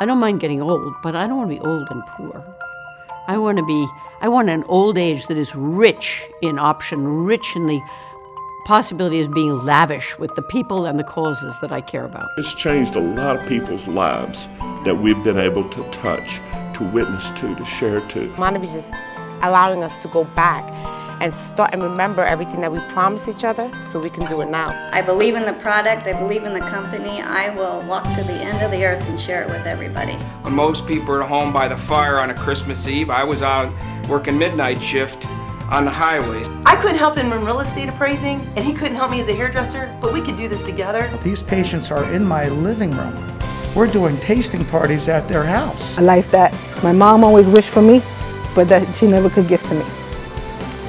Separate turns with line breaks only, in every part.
I don't mind getting old, but I don't want to be old and poor. I want to be, I want an old age that is rich in option, rich in the possibility of being lavish with the people and the causes that I care about.
It's changed a lot of people's lives that we've been able to touch, to witness to, to share to.
Monavie is just allowing us to go back and start and remember everything that we promised each other so we can do it now.
I believe in the product, I believe in the company. I will walk to the end of the earth and share it with everybody.
When most people are home by the fire on a Christmas Eve, I was out working midnight shift on the highways.
I couldn't help him in real estate appraising, and he couldn't help me as a hairdresser, but we could do this together.
These patients are in my living room. We're doing tasting parties at their house.
A life that my mom always wished for me, but that she never could give to me.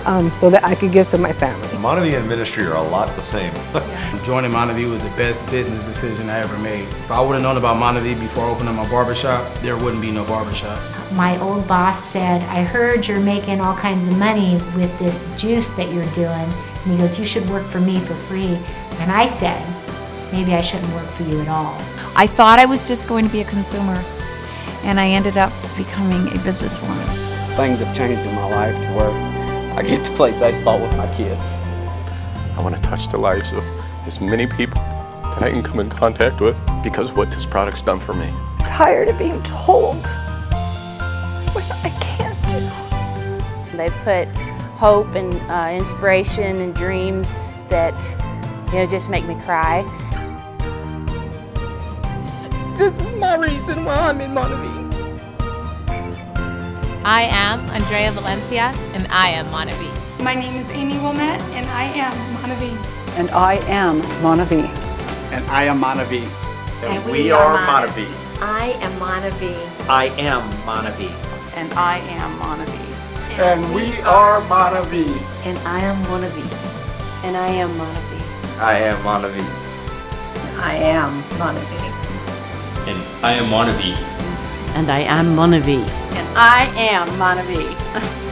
Um, so that I could give to my family.
Monavie and ministry are a lot the same.
Joining Monavie was the best business decision I ever made. If I would have known about Monavie before opening my barbershop, there wouldn't be no barbershop.
My old boss said, I heard you're making all kinds of money with this juice that you're doing. And he goes, you should work for me for free. And I said, maybe I shouldn't work for you at all.
I thought I was just going to be a consumer, and I ended up becoming a businesswoman.
Things have changed in my life to where I get to play baseball with my kids.
I want to touch the lives of as many people that I can come in contact with because of what this product's done for me.
I'm tired of being told what I can't do.
They put hope and uh, inspiration and dreams that you know just make me cry.
This is my reason why I'm in Monavie.
I am Andrea Valencia, and I am Monavie.
My name is Amy Wilmette, and I am Monavie.
And I am Monavie.
And I am Monavie.
And, and we, we, are Monavie.
I am Monavie.
I am Monavie.
And I am Monavie.
And, and we are Monavie.
And I am Monavie.
And I am Monavie.
I am Monavie.
I am Monavie.
And I am Monavie.
And I am Monavie.
And I am Monavie.